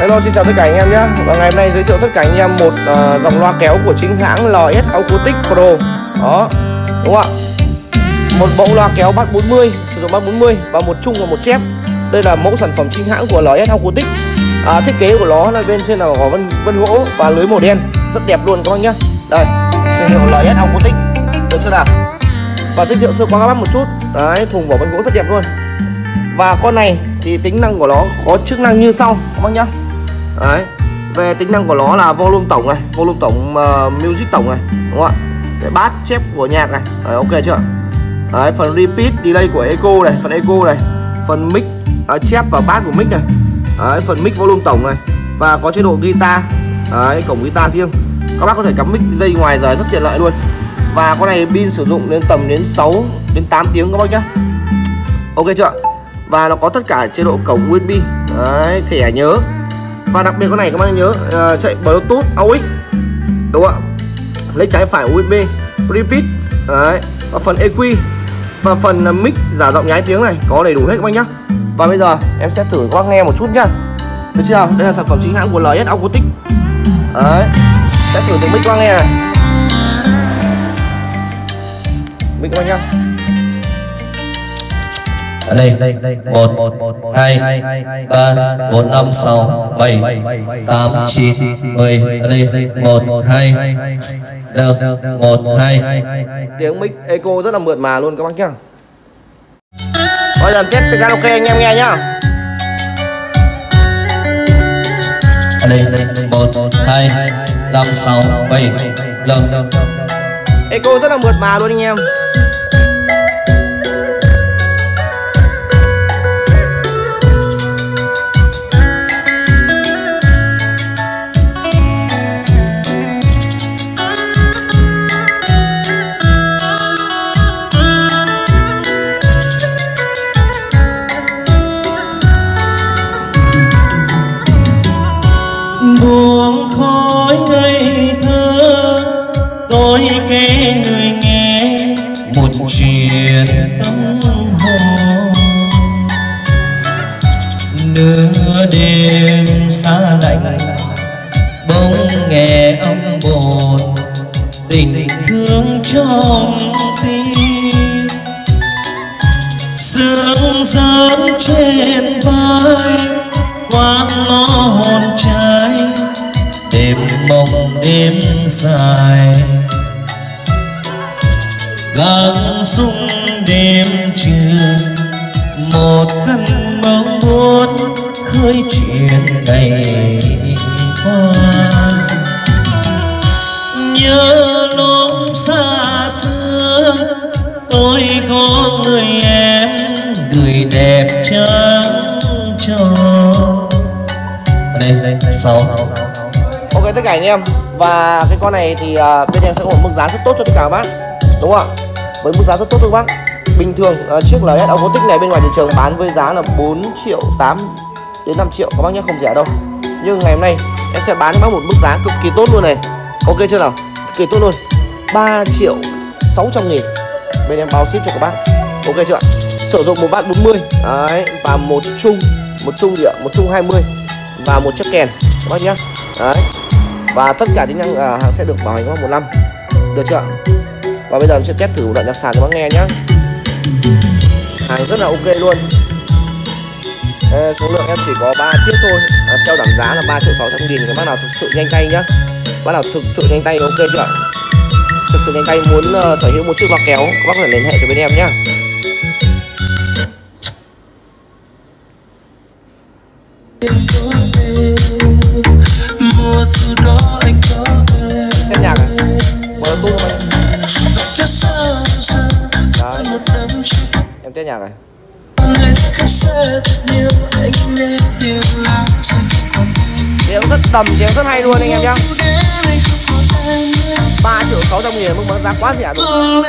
Hello xin chào tất cả anh em nhé. Và ngày hôm nay giới thiệu tất cả anh em một uh, dòng loa kéo của chính hãng LS Acoustic Pro. Đó Đúng không ạ? Một mẫu loa kéo bass 40 Sử dụng bass 40 Và một chung và một chép. Đây là mẫu sản phẩm chính hãng của LS Acoustic. À, Thiết kế của nó là bên trên là có vân, vân gỗ và lưới màu đen. Rất đẹp luôn các bác nhé. Đây Thương hiệu LS Acoustic. Được chưa nào? Và giới thiệu sơ qua các bác một chút. Đấy thùng vỏ vân gỗ rất đẹp luôn. Và con này thì tính năng của nó có chức năng như sau các bác nhá đấy. Về tính năng của nó là volume tổng này volume tổng uh, music tổng này đúng không ạ? Cái bát chép của nhạc này. Đấy, ok chưa? Đấy phần repeat delay của echo này phần echo này phần mic uh, chép và bát của mic này. Đấy phần mic volume tổng này. Và có chế độ guitar. Đấy cổng guitar riêng. Các bác có thể cắm mic dây ngoài giờ rất tiện lợi luôn. Và con này pin sử dụng đến tầm đến 6 đến 8 tiếng các bác nhá. Ok chưa và nó có tất cả chế độ cổng USB. Đấy, thẻ nhớ và đặc biệt con này các bạn nhớ uh, chạy Bluetooth AUX đúng không ạ? Lấy trái phải USB repeat đấy và phần EQ và phần ờ, mic giả giọng nhái tiếng này có đầy đủ hết các bác nhá. Và bây giờ em sẽ thử các nghe một chút nhá. Được chưa? Đây là sản phẩm chính hãng của LS Acoustic đấy sẽ thử tiếng mic qua nghe này. Mic các bác nhá ở đây. Một hai ba bốn năm sáu bảy tám chín mười. Ở đây. Một hai. Đâu? Một hai. Tiếng mic echo rất là mượt mà luôn các bác nhá. Bây giờ test karaoke anh em nghe nhá. Đây. Một hai năm sáu bảy. Lần echo rất là mượt mà luôn anh em chuyện tâm hồn nửa đêm xa lạnh, bỗng nghe âm bồn, tình thương trong tim. Sương rớt trên vai, quang ngõ hồn trái đêm mộng đêm dài gắng sung đêm trưa một căn mong muốn khơi chuyện đầy qua nhớ lúc xa xưa tôi có người em người đẹp trắng tròn đây đây sáu ok tất cả anh em và cái con này thì uh, bên em sẽ có một mức giá rất tốt cho tất cả các bác đúng không? Ạ với mức giá rất tốt các bác? Bình thường uh, chiếc LS Acoustic này bên ngoài thị trường bán với giá là 4 triệu 8 đến 5 triệu các bác nhé không rẻ đâu. Nhưng ngày hôm nay em sẽ bán cho bác một mức giá cực kỳ tốt luôn này. Ok chưa nào? Cực kỳ tốt luôn. 3 triệu 600 nghìn. Bên em bao ship cho các bác. Ok chưa ạ? Sử dụng một bát 40 đấy và một chung một chung địa một chung 20 và một chiếc kèn các bác nhé. Đấy. Và tất cả tính năng à, sẽ được bảo hành trong một năm. Được chưa ạ? Và bây giờ em sẽ test thử đoạn nhạc sàn cho bác nghe nhé hàng rất là ok luôn. Ê, số lượng em chỉ có 3 chiếc thôi. À, theo giảm giá là 3 triệu 600 nghìn. Các bác nào thực sự nhanh tay nhá. Bác nào thực sự nhanh tay ok chưa thực sự nhanh tay muốn uh, sở hữu một chiếc loa kéo các bác có thể liên hệ cho bên em nhá. Mùa nhạc à? Mở tu thôi. Cái cái nhạc này. Điệu rất đầm, tiếng rất hay luôn anh em nhá. Ba triệu 600 nghìn mức bán giá quá rẻ luôn.